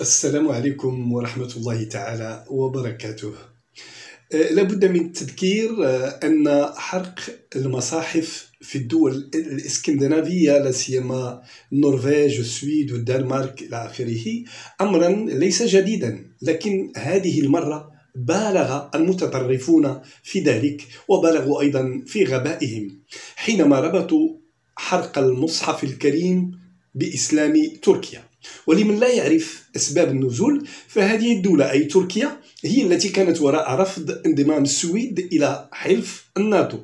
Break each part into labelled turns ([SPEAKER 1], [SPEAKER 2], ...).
[SPEAKER 1] السلام عليكم ورحمة الله تعالى وبركاته. أه، لابد من التذكير أه، أن حرق المصاحف في الدول الإسكندنافية لا سيما النرويج والسويد والدنمارك إلى آخره أمرا ليس جديدا لكن هذه المرة بالغ المتطرفون في ذلك وبالغوا أيضا في غبائهم. حينما ربطوا حرق المصحف الكريم بإسلام تركيا. ولمن لا يعرف أسباب النزول فهذه الدولة أي تركيا هي التي كانت وراء رفض انضمام السويد إلى حلف الناتو.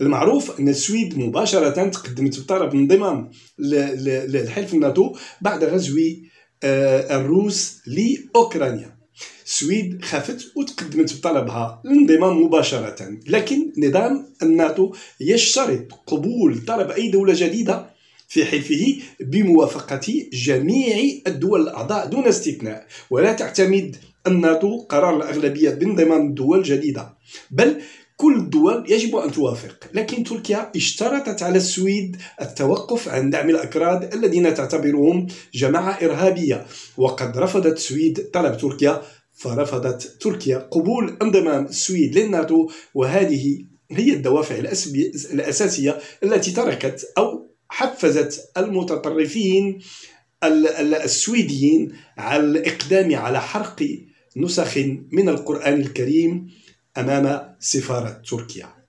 [SPEAKER 1] المعروف أن السويد مباشرة تقدمت بطلب انضمام لحلف الناتو بعد غزو آه، الروس لأوكرانيا. السويد خافت وتقدمت بطلبها الانضمام مباشرة. لكن نظام الناتو يشترط قبول طلب أي دولة جديدة في حلفه بموافقة جميع الدول الأعضاء دون استثناء. ولا تعتمد الناتو قرار الأغلبية بانضمام الدول الجديدة بل كل الدول يجب أن توافق. لكن تركيا اشترطت على السويد التوقف عن دعم الأكراد الذين تعتبرهم جماعة إرهابية. وقد رفضت السويد طلب تركيا فرفضت تركيا قبول انضمام السويد للناتو. وهذه هي الدوافع الأساسية التي تركت أو حفزت المتطرفين السويديين على الإقدام على حرق نسخ من القرآن الكريم أمام سفارة تركيا.